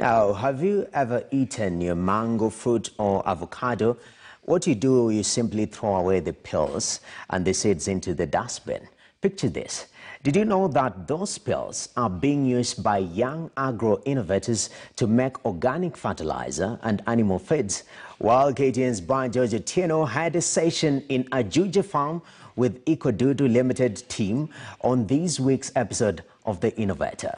Now, have you ever eaten your mango fruit or avocado? What you do, you simply throw away the peels and the seeds into the dustbin. Picture this. Did you know that those peels are being used by young agro innovators to make organic fertilizer and animal feeds? While KTN's Brian George Otieno had a session in Ajuja Farm with Ecodudu Limited team on this week's episode of The Innovator.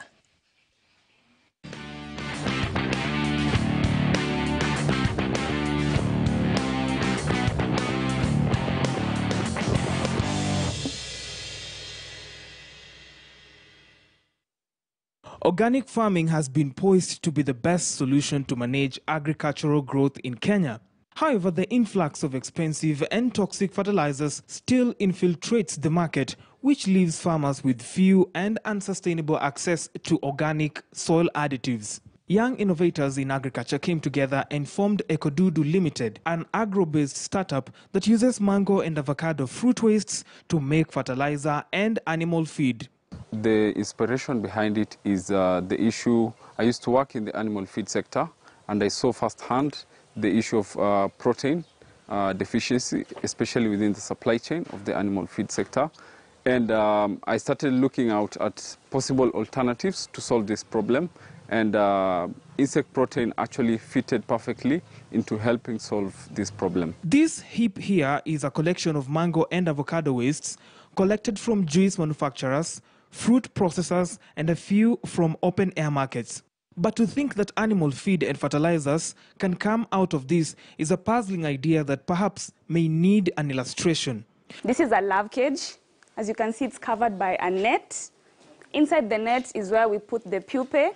Organic farming has been poised to be the best solution to manage agricultural growth in Kenya. However, the influx of expensive and toxic fertilizers still infiltrates the market, which leaves farmers with few and unsustainable access to organic soil additives. Young innovators in agriculture came together and formed Ecodudu Limited, an agro-based startup that uses mango and avocado fruit wastes to make fertilizer and animal feed. The inspiration behind it is uh, the issue. I used to work in the animal feed sector and I saw firsthand the issue of uh, protein uh, deficiency, especially within the supply chain of the animal feed sector. And um, I started looking out at possible alternatives to solve this problem. And uh, insect protein actually fitted perfectly into helping solve this problem. This heap here is a collection of mango and avocado wastes collected from juice manufacturers, fruit processors, and a few from open air markets. But to think that animal feed and fertilizers can come out of this is a puzzling idea that perhaps may need an illustration. This is a love cage. As you can see, it's covered by a net. Inside the net is where we put the pupae,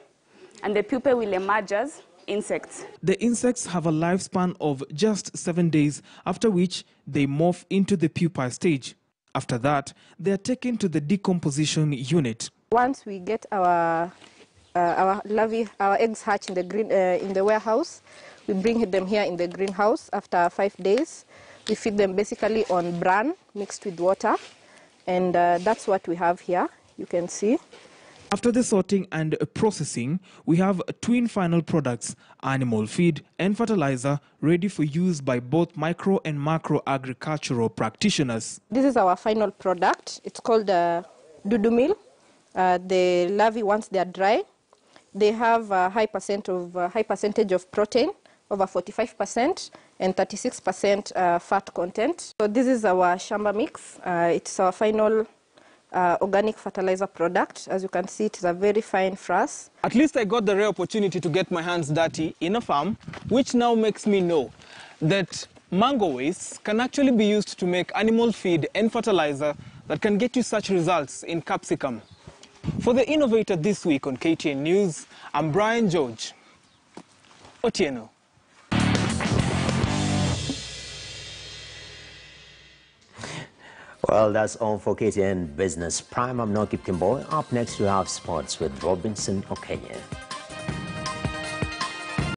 and the pupae will emerge as insects. The insects have a lifespan of just seven days, after which they morph into the pupa stage. After that, they are taken to the decomposition unit. Once we get our uh, our larvae, our eggs hatch in the green uh, in the warehouse, we bring them here in the greenhouse. After five days, we feed them basically on bran mixed with water, and uh, that's what we have here. You can see. After the sorting and processing, we have twin final products, animal feed and fertilizer, ready for use by both micro and macro agricultural practitioners. This is our final product. It's called uh, Dudu Meal. Uh, the larvae, once they are dry, they have a high, percent of, uh, high percentage of protein, over 45%, and 36% uh, fat content. So this is our Shamba Mix. Uh, it's our final uh, organic fertilizer product. As you can see, it is a very fine frass. At least I got the rare opportunity to get my hands dirty in a farm, which now makes me know that mango waste can actually be used to make animal feed and fertilizer that can get you such results in capsicum. For the innovator this week on KTN News, I'm Brian George. Otieno. Well, that's all for KTN Business Prime. I'm Nokip Kimboy. Up next, we have sports with Robinson Okenya.